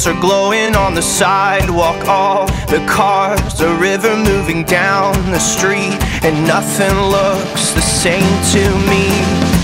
lights are glowing on the sidewalk. All the cars, the river moving down the street, and nothing looks the same to me.